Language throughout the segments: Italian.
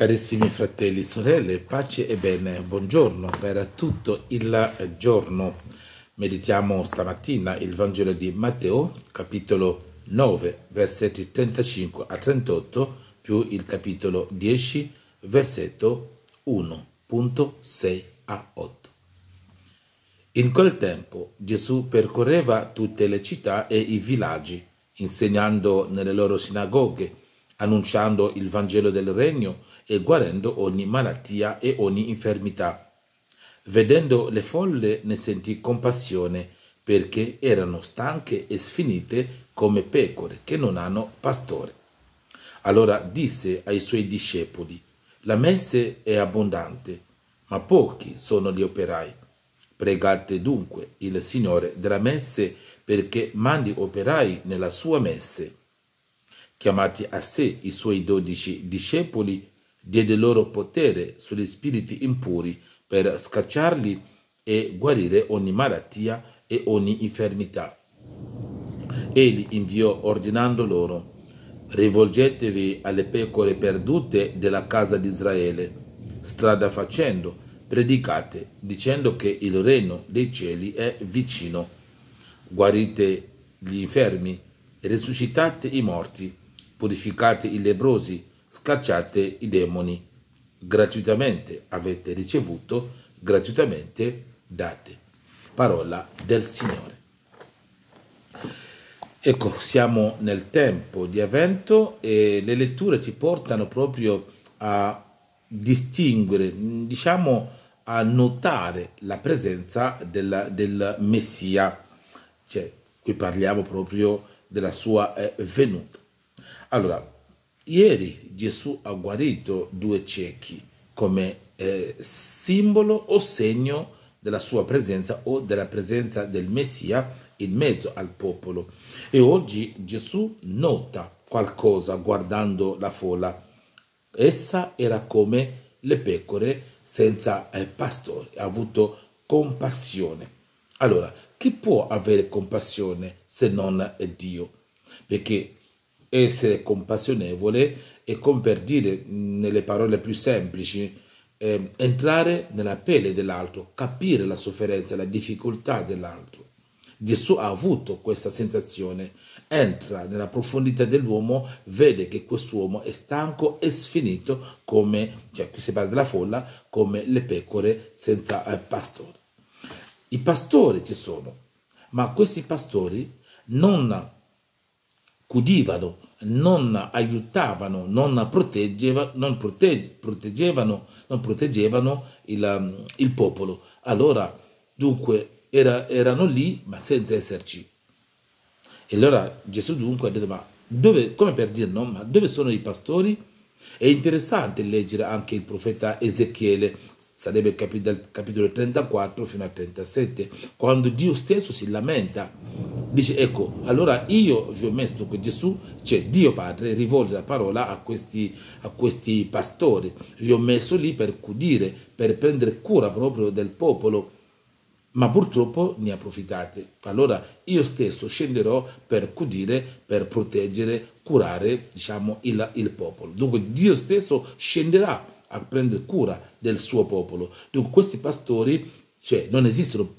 Carissimi fratelli e sorelle, pace e bene, buongiorno per tutto il giorno. Meditiamo stamattina il Vangelo di Matteo, capitolo 9, versetti 35 a 38, più il capitolo 10, versetto 1.6 a 8. In quel tempo Gesù percorreva tutte le città e i villaggi, insegnando nelle loro sinagoghe annunciando il Vangelo del Regno e guarendo ogni malattia e ogni infermità. Vedendo le folle ne sentì compassione, perché erano stanche e sfinite come pecore che non hanno pastore. Allora disse ai suoi discepoli, la messe è abbondante, ma pochi sono gli operai. Pregate dunque il Signore della messe perché mandi operai nella sua messe chiamati a sé i suoi dodici discepoli, diede loro potere sugli spiriti impuri per scacciarli e guarire ogni malattia e ogni infermità. Egli inviò ordinando loro, rivolgetevi alle pecore perdute della casa di Israele, strada facendo, predicate, dicendo che il regno dei cieli è vicino. Guarite gli infermi, risuscitate i morti, purificate i lebrosi, scacciate i demoni. Gratuitamente avete ricevuto, gratuitamente date. Parola del Signore. Ecco, siamo nel tempo di avvento e le letture ci portano proprio a distinguere, diciamo a notare la presenza del, del Messia. Cioè, qui parliamo proprio della sua eh, venuta. Allora, ieri Gesù ha guarito due ciechi come eh, simbolo o segno della sua presenza o della presenza del Messia in mezzo al popolo. E oggi Gesù nota qualcosa guardando la folla. Essa era come le pecore senza eh, pastore, ha avuto compassione. Allora, chi può avere compassione se non Dio? Perché essere compassionevole e come per dire nelle parole più semplici, eh, entrare nella pelle dell'altro, capire la sofferenza, la difficoltà dell'altro. Gesù ha avuto questa sensazione, entra nella profondità dell'uomo, vede che quest'uomo è stanco e sfinito come, cioè qui si parla della folla, come le pecore senza eh, pastore. I pastori ci sono, ma questi pastori non cudivano, non aiutavano, non, proteggeva, non protegge, proteggevano, non proteggevano il, um, il, popolo. Allora, dunque, era, erano lì, ma senza esserci. E allora Gesù dunque ha detto, ma dove, come per dire, no, ma dove sono i pastori? È interessante leggere anche il profeta Ezechiele, sarebbe dal capitolo 34 fino al 37, quando Dio stesso si lamenta dice ecco allora io vi ho messo che Gesù cioè Dio Padre rivolge la parola a questi, a questi pastori. Vi ho messo lì per cudire per prendere cura proprio del popolo ma purtroppo ne approfittate. Allora io stesso scenderò per cudire per proteggere curare diciamo il, il popolo. Dunque Dio stesso scenderà a prendere cura del suo popolo. Dunque questi pastori cioè, non esistono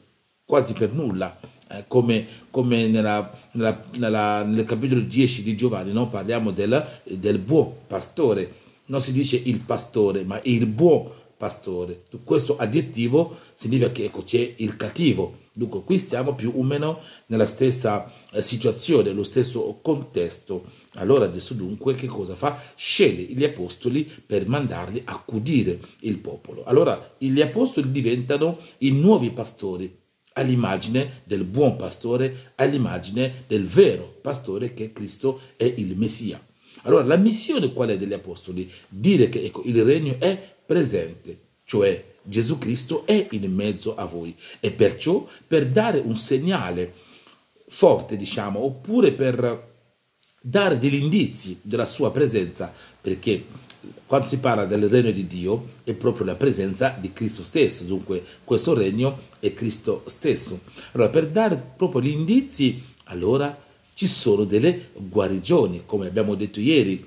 quasi per nulla eh, come, come nella, nella, nella, nel capitolo 10 di Giovanni, no? parliamo del, del buon pastore, non si dice il pastore, ma il buon pastore. Questo aggettivo significa che ecco, c'è il cattivo. Dunque, qui stiamo più o meno nella stessa eh, situazione, lo stesso contesto. Allora Gesù dunque che cosa fa? Sceglie gli apostoli per mandarli a accudire il popolo. Allora gli apostoli diventano i nuovi pastori all'immagine del buon pastore, all'immagine del vero pastore che Cristo è il Messia. Allora la missione qual è degli apostoli? Dire che ecco, il regno è presente, cioè Gesù Cristo è in mezzo a voi e perciò per dare un segnale forte, diciamo, oppure per dare degli indizi della sua presenza, perché quando si parla del regno di Dio è proprio la presenza di Cristo stesso, dunque questo regno è Cristo stesso. Allora per dare proprio gli indizi, allora ci sono delle guarigioni, come abbiamo detto ieri,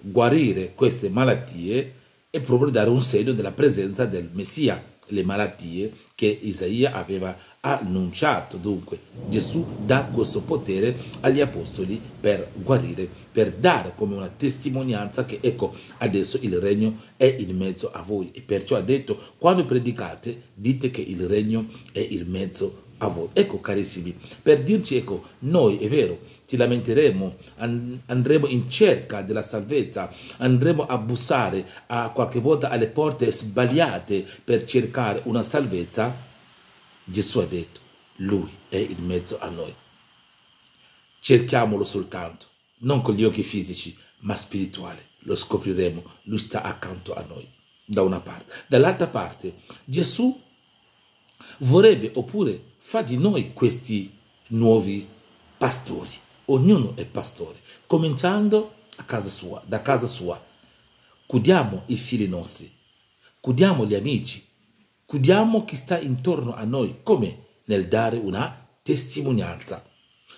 guarire queste malattie è proprio dare un segno della presenza del Messia, le malattie che Isaia aveva annunciato. Dunque Gesù dà questo potere agli apostoli per guarire, per dare come una testimonianza che ecco adesso il regno è in mezzo a voi e perciò ha detto quando predicate dite che il regno è in mezzo a voi. Ecco carissimi, per dirci ecco noi è vero ci lamenteremo, andremo in cerca della salvezza, andremo a bussare a qualche volta alle porte sbagliate per cercare una salvezza, Gesù ha detto, lui è in mezzo a noi. Cerchiamolo soltanto, non con gli occhi fisici, ma spirituali. Lo scopriremo, lui sta accanto a noi, da una parte. Dall'altra parte, Gesù vorrebbe oppure fa di noi questi nuovi pastori ognuno è pastore, cominciando a casa sua, da casa sua. Cudiamo i figli nostri, cudiamo gli amici, cudiamo chi sta intorno a noi, come nel dare una testimonianza.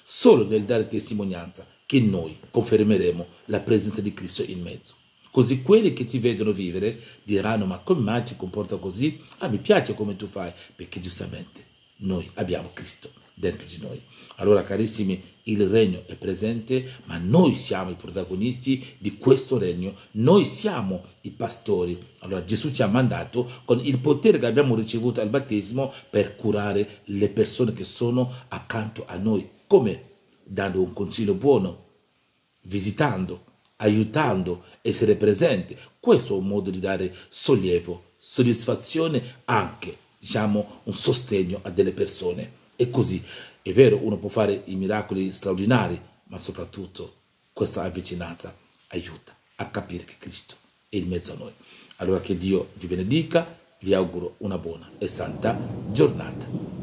Solo nel dare testimonianza che noi confermeremo la presenza di Cristo in mezzo. Così quelli che ti vedono vivere diranno ma come mai ti comporta così? Ah mi piace come tu fai, perché giustamente noi abbiamo Cristo dentro di noi. Allora carissimi, il regno è presente, ma noi siamo i protagonisti di questo regno, noi siamo i pastori. Allora Gesù ci ha mandato con il potere che abbiamo ricevuto al battesimo per curare le persone che sono accanto a noi. Come? Dando un consiglio buono, visitando, aiutando, essere presente. Questo è un modo di dare sollievo, soddisfazione, anche diciamo un sostegno a delle persone. E così è vero, uno può fare i miracoli straordinari, ma soprattutto questa avvicinanza aiuta a capire che Cristo è in mezzo a noi. Allora che Dio vi benedica, vi auguro una buona e santa giornata.